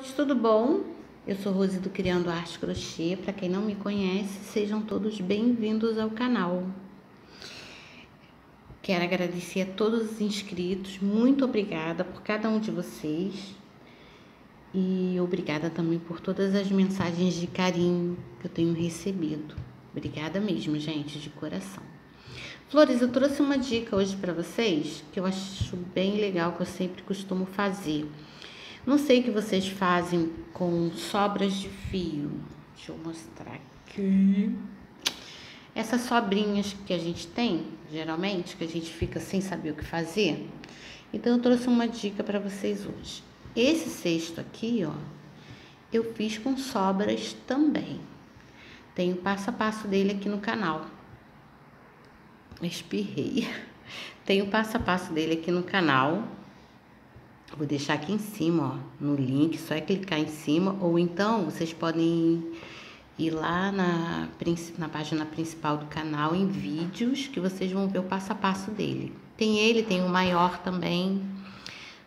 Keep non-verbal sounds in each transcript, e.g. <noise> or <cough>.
gente, tudo bom? Eu sou Rose do Criando Arte Crochê. Para quem não me conhece, sejam todos bem-vindos ao canal. Quero agradecer a todos os inscritos. Muito obrigada por cada um de vocês. E obrigada também por todas as mensagens de carinho que eu tenho recebido. Obrigada mesmo, gente, de coração. Flores, eu trouxe uma dica hoje para vocês que eu acho bem legal, que eu sempre costumo fazer. Não sei o que vocês fazem com sobras de fio. Deixa eu mostrar aqui. Essas sobrinhas que a gente tem, geralmente, que a gente fica sem saber o que fazer. Então, eu trouxe uma dica para vocês hoje. Esse cesto aqui, ó, eu fiz com sobras também. Tem o passo a passo dele aqui no canal. Espirrei. <laughs> Tem o passo a passo dele aqui no canal. Vou deixar aqui em cima, ó, no link, só é clicar em cima, ou então vocês podem ir lá na, na página principal do canal em vídeos, que vocês vão ver o passo a passo dele. Tem ele, tem o maior também,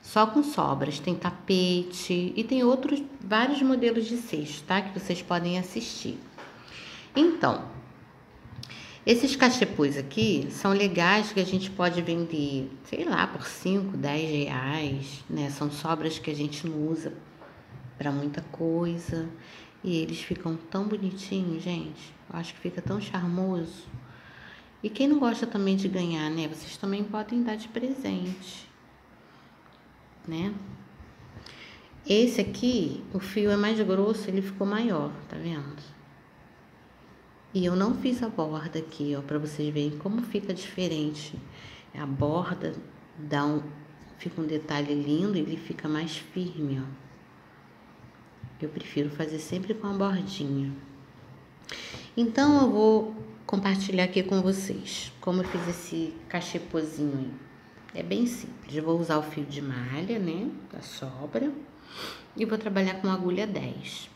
só com sobras, tem tapete e tem outros, vários modelos de cesto, tá? Que vocês podem assistir. Então, esses cachepôs aqui são legais que a gente pode vender, sei lá, por 5, 10 reais, né? São sobras que a gente não usa para muita coisa. E eles ficam tão bonitinhos, gente. Eu acho que fica tão charmoso. E quem não gosta também de ganhar, né? Vocês também podem dar de presente, né? Esse aqui, o fio é mais grosso, ele ficou maior, tá vendo? E eu não fiz a borda aqui, ó, para vocês verem como fica diferente. A borda dá um, fica um detalhe lindo, ele fica mais firme, ó. Eu prefiro fazer sempre com a bordinha. Então, eu vou compartilhar aqui com vocês como eu fiz esse cachepozinho aí. É bem simples. Eu vou usar o fio de malha, né, da sobra, e vou trabalhar com agulha 10.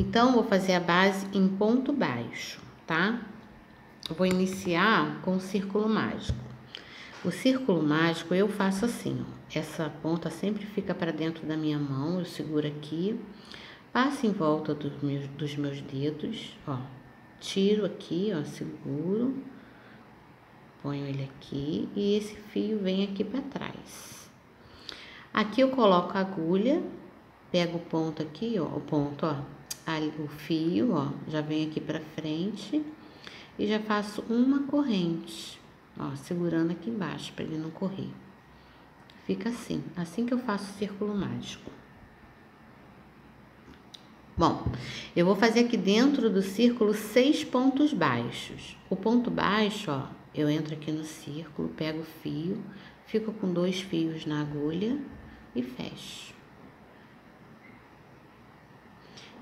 Então, vou fazer a base em ponto baixo, tá? Vou iniciar com o círculo mágico. O círculo mágico eu faço assim, ó. Essa ponta sempre fica para dentro da minha mão, eu seguro aqui, passo em volta dos meus, dos meus dedos, ó. Tiro aqui, ó, seguro, ponho ele aqui e esse fio vem aqui para trás. Aqui eu coloco a agulha, pego o ponto aqui, ó, o ponto, ó, o fio, ó, já vem aqui pra frente e já faço uma corrente, ó, segurando aqui embaixo para ele não correr. Fica assim, assim que eu faço o círculo mágico. Bom, eu vou fazer aqui dentro do círculo seis pontos baixos. O ponto baixo, ó, eu entro aqui no círculo, pego o fio, fico com dois fios na agulha e fecho.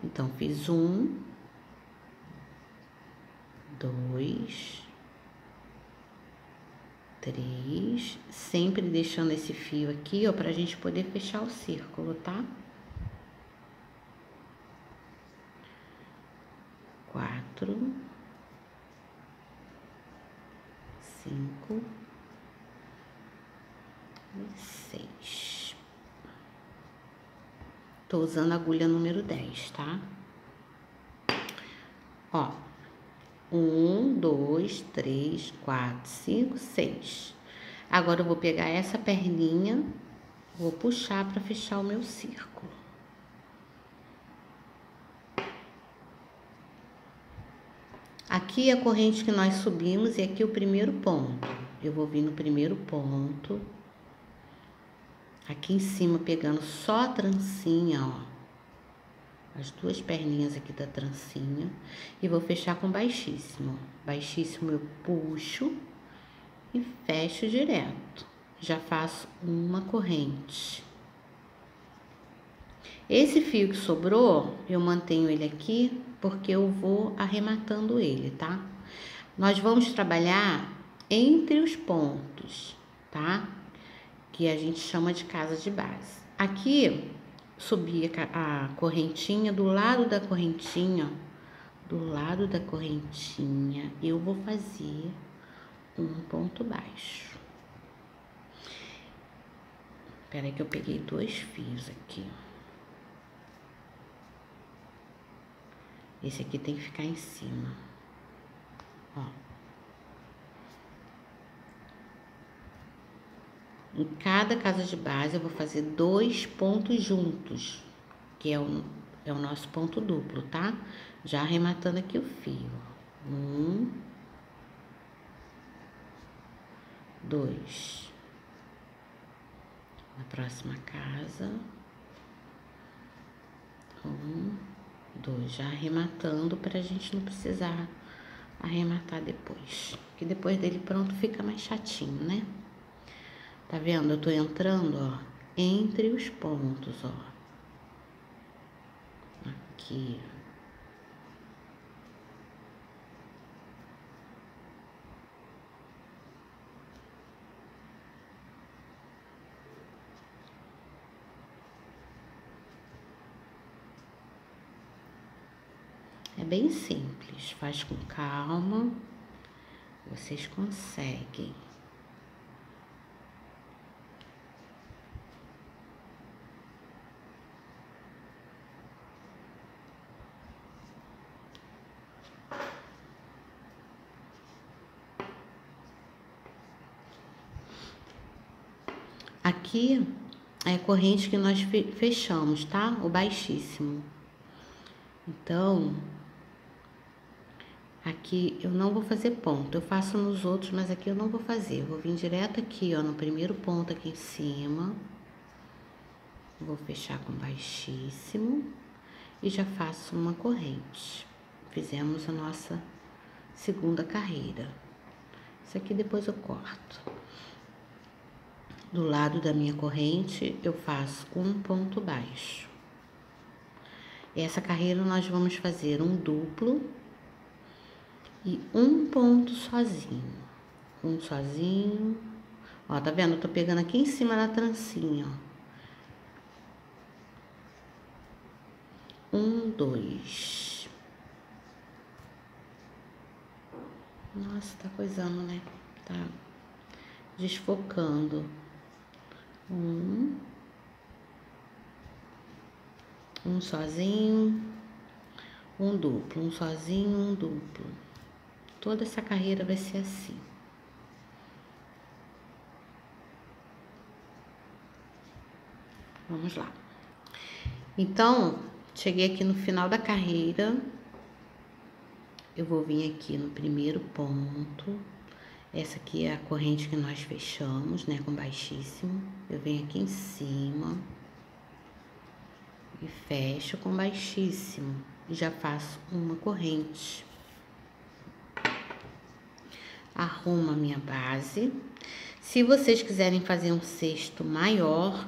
Então, fiz um, dois, três, sempre deixando esse fio aqui, ó, pra gente poder fechar o círculo, tá? Quatro, cinco, seis. Tô usando a agulha número 10, tá? Ó, um, dois, três, quatro, cinco, seis. Agora eu vou pegar essa perninha, vou puxar para fechar o meu círculo. Aqui é a corrente que nós subimos e aqui o primeiro ponto. Eu vou vir no primeiro ponto, Aqui em cima, pegando só a trancinha, ó. As duas perninhas aqui da trancinha. E vou fechar com baixíssimo. Baixíssimo eu puxo e fecho direto. Já faço uma corrente. Esse fio que sobrou, eu mantenho ele aqui porque eu vou arrematando ele, tá? Nós vamos trabalhar entre os pontos, tá? que a gente chama de casa de base. Aqui subia a correntinha, do lado da correntinha, do lado da correntinha, eu vou fazer um ponto baixo. Peraí que eu peguei dois fios aqui. Esse aqui tem que ficar em cima. Ó. Em cada casa de base eu vou fazer dois pontos juntos, que é o, é o nosso ponto duplo, tá? Já arrematando aqui o fio. Um, dois. Na próxima casa. Um, dois. Já arrematando pra gente não precisar arrematar depois. Que depois dele pronto fica mais chatinho, né? Tá vendo? Eu tô entrando, ó, entre os pontos, ó. Aqui, É bem simples, faz com calma, vocês conseguem. Aqui é a corrente que nós fechamos, tá? O baixíssimo. Então, Aqui eu não vou fazer ponto, eu faço nos outros, mas aqui eu não vou fazer. Eu vou vir direto aqui, ó, no primeiro ponto aqui em cima. Vou fechar com baixíssimo e já faço uma corrente. Fizemos a nossa segunda carreira. Isso aqui depois eu corto. Do lado da minha corrente, eu faço um ponto baixo. Essa carreira nós vamos fazer um duplo e um ponto sozinho. Um sozinho. Ó, tá vendo? Eu tô pegando aqui em cima da trancinha, ó. Um, dois. Nossa, tá coisando, né? Tá desfocando. Um. Um sozinho. Um duplo. Um sozinho, um duplo. Toda essa carreira vai ser assim. Vamos lá. Então, cheguei aqui no final da carreira. Eu vou vir aqui no primeiro ponto. Essa aqui é a corrente que nós fechamos, né, com baixíssimo. Eu venho aqui em cima e fecho com baixíssimo. Já faço uma corrente arrumo a minha base. Se vocês quiserem fazer um cesto maior,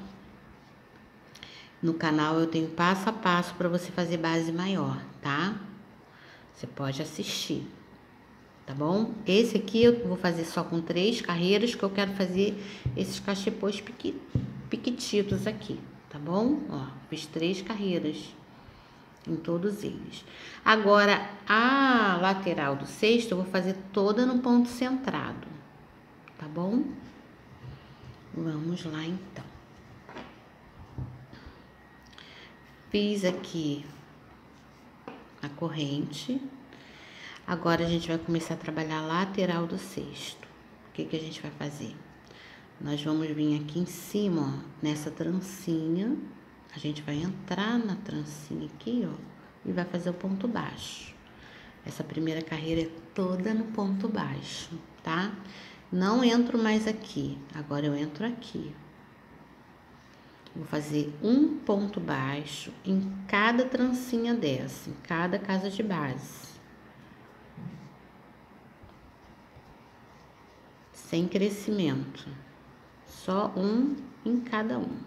no canal eu tenho passo a passo para você fazer base maior, tá? Você pode assistir, tá bom? Esse aqui eu vou fazer só com três carreiras, que eu quero fazer esses cachepôs piquititos aqui, tá bom? Ó, fiz três carreiras em todos eles. Agora, a lateral do cesto eu vou fazer toda no ponto centrado, tá bom? Vamos lá então. Fiz aqui a corrente. Agora a gente vai começar a trabalhar a lateral do cesto. O que que a gente vai fazer? Nós vamos vir aqui em cima, ó, nessa trancinha a gente vai entrar na trancinha aqui, ó, e vai fazer o ponto baixo. Essa primeira carreira é toda no ponto baixo, tá? Não entro mais aqui, agora eu entro aqui. Vou fazer um ponto baixo em cada trancinha dessa, em cada casa de base. Sem crescimento, só um em cada um.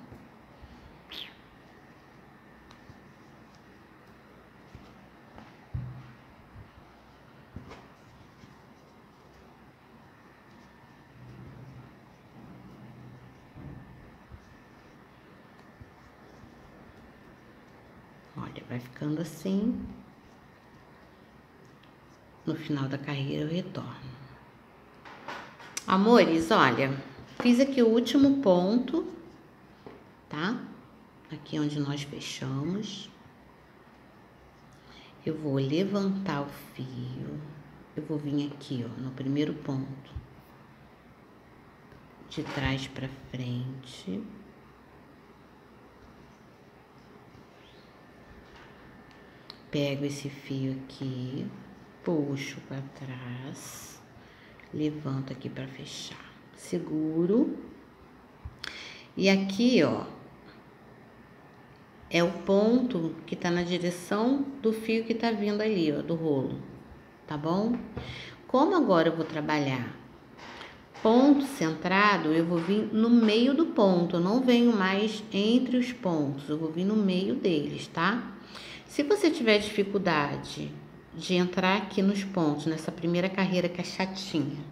Olha, vai ficando assim. No final da carreira eu retorno. Amores, olha, fiz aqui o último ponto, tá? Aqui onde nós fechamos. eu vou levantar o fio, eu vou vir aqui, ó, no primeiro ponto, de trás para frente. Pego esse fio aqui, puxo para trás, levanto aqui para fechar, seguro. E aqui, ó, é o ponto que tá na direção do fio que tá vindo ali, ó, do rolo, tá bom? Como agora eu vou trabalhar ponto centrado, eu vou vir no meio do ponto, eu não venho mais entre os pontos, eu vou vir no meio deles, tá? Se você tiver dificuldade de entrar aqui nos pontos, nessa primeira carreira que é chatinha,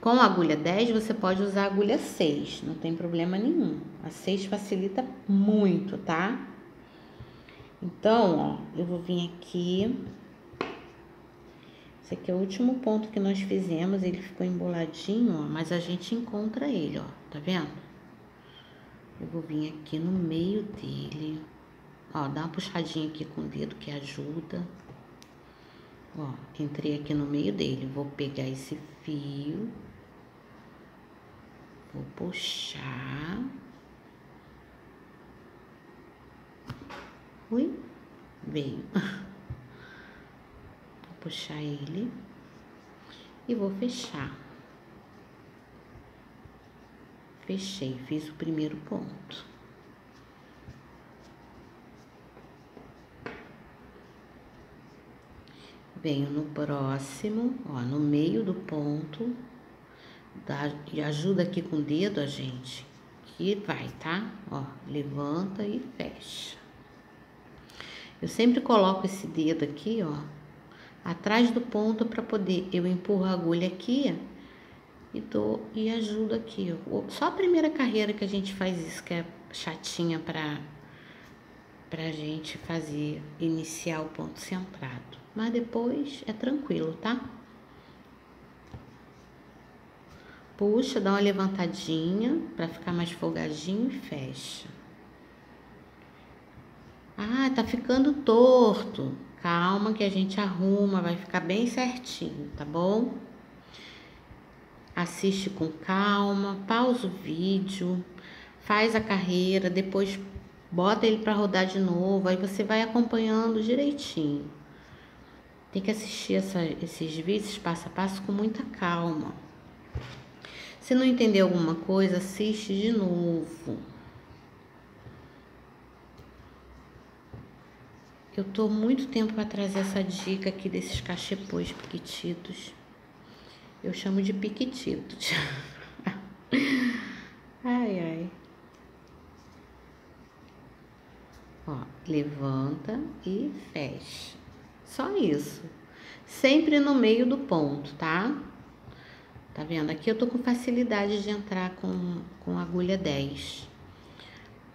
com a agulha 10, você pode usar a agulha 6, não tem problema nenhum. A 6 facilita muito, tá? Então, ó, eu vou vir aqui. Esse aqui é o último ponto que nós fizemos, ele ficou emboladinho, ó, mas a gente encontra ele, ó, tá vendo? Eu vou vir aqui no meio dele. Ó, dá uma puxadinha aqui com o dedo que ajuda. Ó, entrei aqui no meio dele. Vou pegar esse fio. Vou puxar. Ui, veio. <laughs> Vou puxar ele. E vou fechar. Fechei, fiz o primeiro ponto. Venho no próximo, ó, no meio do ponto, dá, e ajuda aqui com o dedo, a gente, que vai, tá? Ó, levanta e fecha. Eu sempre coloco esse dedo aqui, ó, atrás do ponto para poder, eu empurro a agulha aqui e dou, e ajudo aqui, ó. Só a primeira carreira que a gente faz isso, que é chatinha para pra gente fazer, iniciar o ponto centrado mas depois é tranquilo, tá? Puxa, dá uma levantadinha para ficar mais folgadinho e fecha. Ah, tá ficando torto. Calma que a gente arruma, vai ficar bem certinho, tá bom? Assiste com calma, pausa o vídeo, faz a carreira, depois bota ele para rodar de novo, aí você vai acompanhando direitinho. Tem que assistir essa, esses vídeos passo a passo com muita calma. Se não entender alguma coisa, assiste de novo. Eu tô muito tempo para trazer essa dica aqui desses cachepôs piquititos. Eu chamo de piquititos. <laughs> ai, ai. Ó, levanta e fecha. Só isso. Sempre no meio do ponto, tá? Tá vendo? Aqui eu tô com facilidade de entrar com, com agulha 10.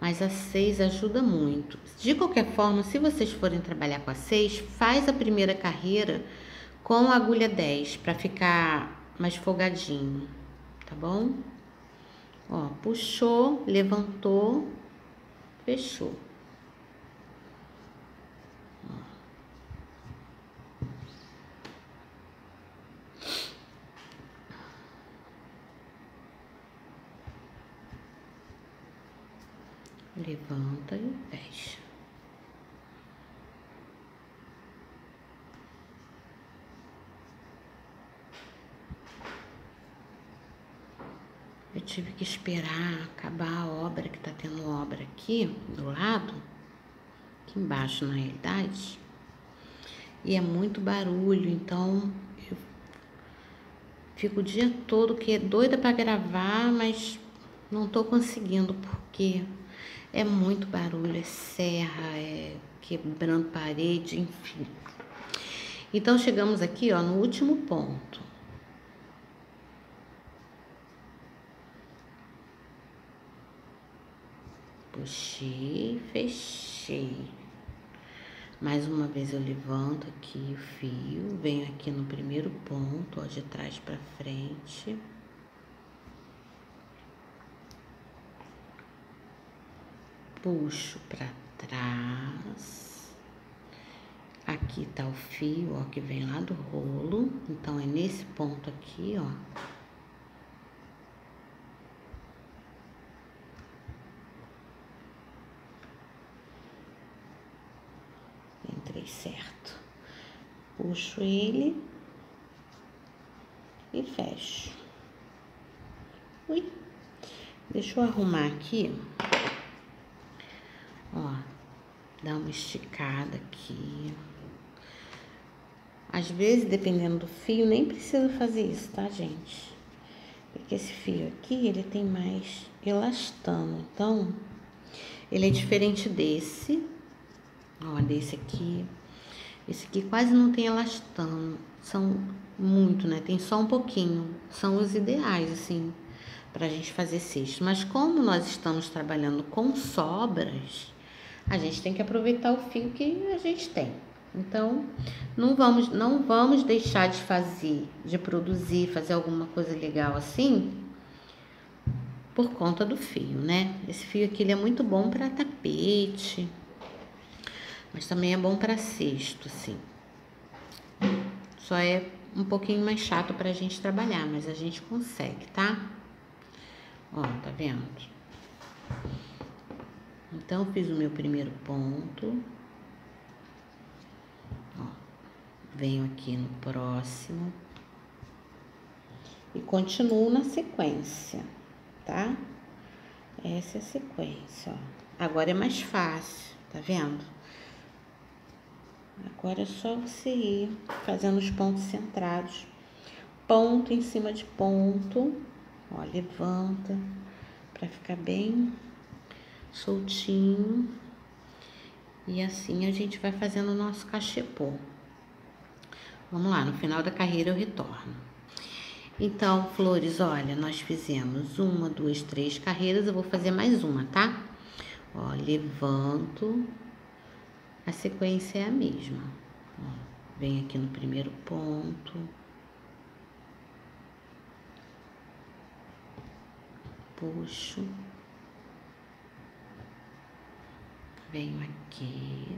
Mas a 6 ajuda muito. De qualquer forma, se vocês forem trabalhar com a 6, faz a primeira carreira com a agulha 10 para ficar mais folgadinho, tá bom? Ó, puxou, levantou, fechou. Levanta e fecha. Eu tive que esperar acabar a obra, que tá tendo obra aqui do lado, aqui embaixo na realidade. E é muito barulho, então eu fico o dia todo que é doida para gravar, mas não tô conseguindo porque é muito barulho, é serra, é quebrando parede, enfim. Então, chegamos aqui, ó, no último ponto. Puxei, fechei. Mais uma vez eu levanto aqui o fio, venho aqui no primeiro ponto, ó, de trás para frente. Puxo para trás. Aqui tá o fio, ó, que vem lá do rolo. Então, é nesse ponto aqui, ó. Entrei certo. Puxo ele e fecho. Ui. Deixa eu arrumar aqui. Dá uma esticada aqui. Às vezes, dependendo do fio, nem precisa fazer isso, tá, gente? Porque esse fio aqui, ele tem mais elastano. Então, ele é diferente desse. Ó, desse aqui. Esse aqui quase não tem elastano. São muito, né? Tem só um pouquinho. São os ideais, assim, pra gente fazer cesto. Mas como nós estamos trabalhando com sobras, a gente tem que aproveitar o fio que a gente tem. Então, não vamos, não vamos deixar de fazer, de produzir, fazer alguma coisa legal assim, por conta do fio, né? Esse fio aqui ele é muito bom para tapete, mas também é bom para cesto, assim. Só é um pouquinho mais chato para a gente trabalhar, mas a gente consegue, tá? Ó, tá vendo? Então, fiz o meu primeiro ponto. venho aqui no próximo e continuo na sequência, tá? Essa é a sequência, ó. Agora é mais fácil, tá vendo? Agora é só você ir fazendo os pontos centrados, ponto em cima de ponto, ó, levanta para ficar bem soltinho. E assim a gente vai fazendo o nosso cachepô. Vamos lá, no final da carreira eu retorno. Então, flores, olha, nós fizemos uma, duas, três carreiras, eu vou fazer mais uma, tá? Ó, levanto, a sequência é a mesma. Ó, vem aqui no primeiro ponto. Puxo. Venho aqui.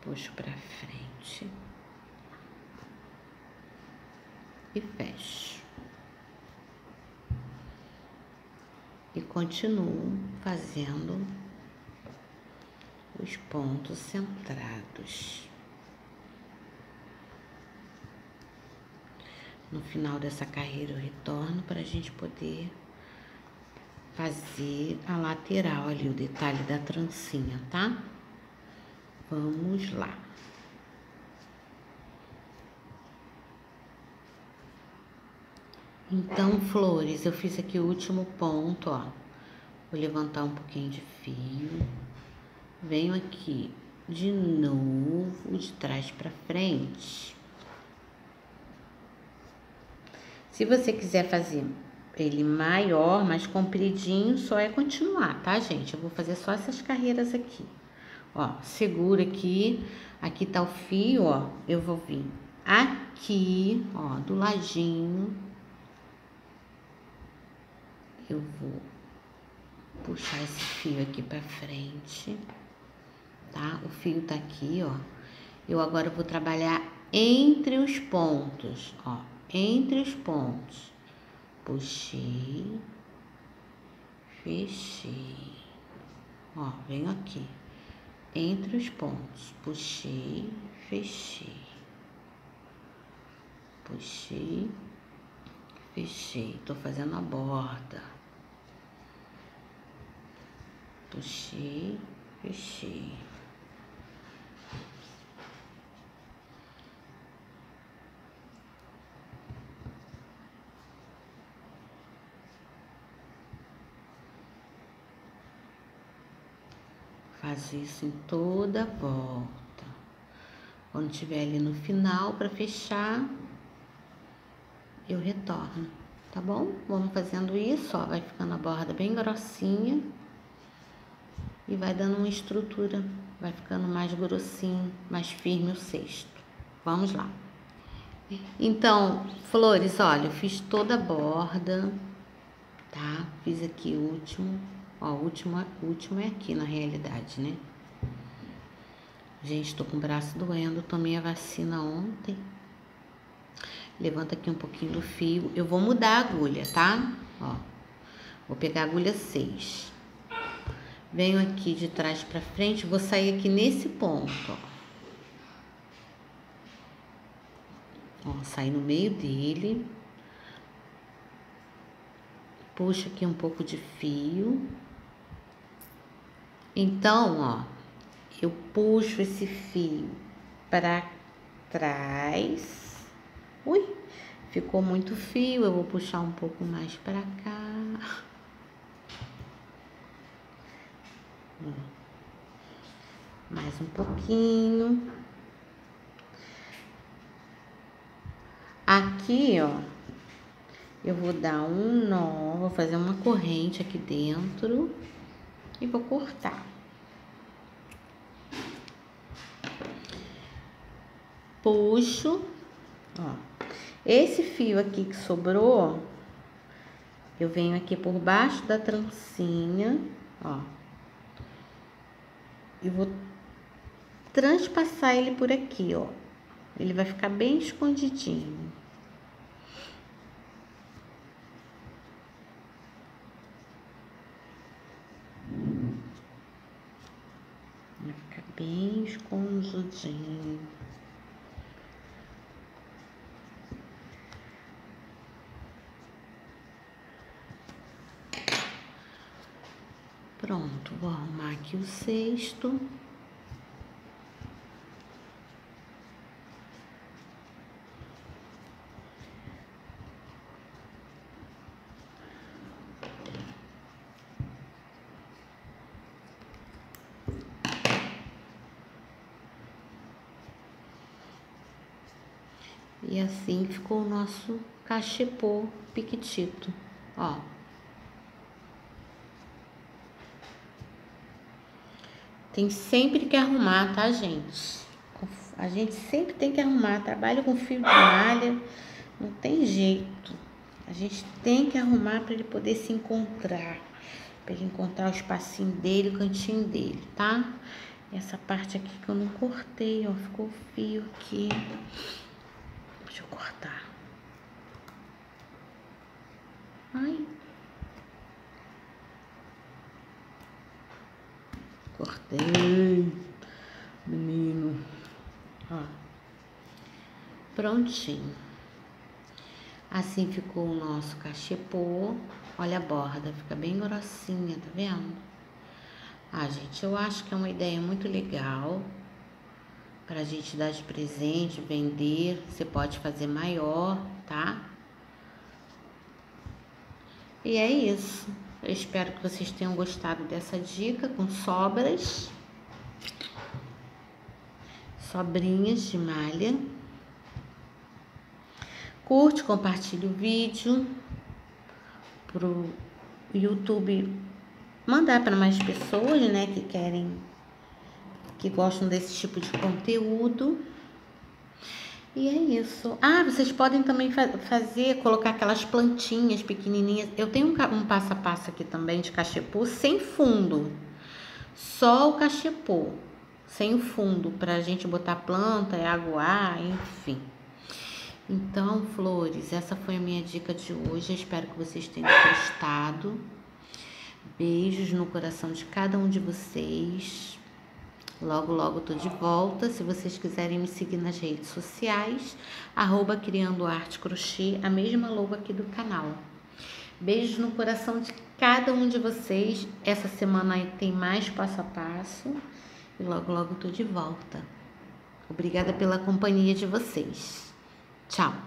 puxo para frente e fecho. E continuo fazendo os pontos centrados. No final dessa carreira eu retorno para a gente poder fazer a lateral ali, o detalhe da trancinha, tá? Vamos lá. Então, flores, eu fiz aqui o último ponto, ó. Vou levantar um pouquinho de fio. Venho aqui de novo, de trás para frente. Se você quiser fazer ele maior, mais compridinho, só é continuar, tá, gente? Eu vou fazer só essas carreiras aqui. Ó, segura aqui, aqui tá o fio, ó, eu vou vir aqui, ó, do ladinho. Eu vou puxar esse fio aqui pra frente, tá? O fio tá aqui, ó. Eu agora vou trabalhar entre os pontos, ó, entre os pontos. Puxei, fechei. Ó, venho aqui entre os pontos. Puxei, fechei. Puxei, fechei. Tô fazendo a borda. Puxei, fechei. Faz isso em toda a volta. Quando tiver ali no final para fechar, eu retorno, tá bom? Vamos fazendo isso, ó, vai ficando a borda bem grossinha e vai dando uma estrutura, vai ficando mais grossinho, mais firme o cesto. Vamos lá. Então, flores, olha, eu fiz toda a borda, tá? Fiz aqui o último Ó, o último, o último é aqui na realidade, né? Gente, tô com o braço doendo, tomei a vacina ontem. Levanta aqui um pouquinho do fio. Eu vou mudar a agulha, tá? Ó, vou pegar a agulha 6. Venho aqui de trás pra frente, vou sair aqui nesse ponto, ó. Ó, sair no meio dele. Puxo aqui um pouco de fio. Então, ó, eu puxo esse fio para trás. Ui, ficou muito fio, eu vou puxar um pouco mais para cá. Mais um pouquinho. Aqui, ó, eu vou dar um nó, vou fazer uma corrente aqui dentro e vou cortar. Puxo, ó. Esse fio aqui que sobrou, eu venho aqui por baixo da trancinha, ó. E vou transpassar ele por aqui, ó. Ele vai ficar bem escondidinho. Bem escondidinho. Pronto, vou arrumar aqui o cesto. E assim ficou o nosso cachepô piquitito, ó. Tem sempre que arrumar, tá, gente? A gente sempre tem que arrumar. Trabalho com fio de malha, não tem jeito. A gente tem que arrumar para ele poder se encontrar. Para ele encontrar o espacinho dele, o cantinho dele, tá? Essa parte aqui que eu não cortei, ó, ficou fio aqui. Deixa eu cortar. Ai. Cortei. Menino. Ó. Prontinho. Assim ficou o nosso cachepô. Olha a borda, fica bem grossinha, tá vendo? Ah, gente, eu acho que é uma ideia muito legal para a gente dar de presente, vender. Você pode fazer maior, tá? E é isso. Eu espero que vocês tenham gostado dessa dica com sobras. Sobrinhas de malha. Curte, compartilhe o vídeo pro YouTube mandar para mais pessoas, né, que querem que gostam desse tipo de conteúdo. E é isso. Ah, vocês podem também fa fazer, colocar aquelas plantinhas pequenininhas. Eu tenho um, um passo a passo aqui também de cachepô sem fundo. Só o cachepô, sem o fundo, pra gente botar planta, aguar, enfim. Então, flores, essa foi a minha dica de hoje. Eu espero que vocês tenham gostado. Beijos no coração de cada um de vocês. Logo, logo tô de volta. Se vocês quiserem me seguir nas redes sociais, arroba Criando Arte Crochê, a mesma logo aqui do canal. Beijos no coração de cada um de vocês. Essa semana tem mais passo a passo. E logo, logo tô de volta. Obrigada pela companhia de vocês. Tchau!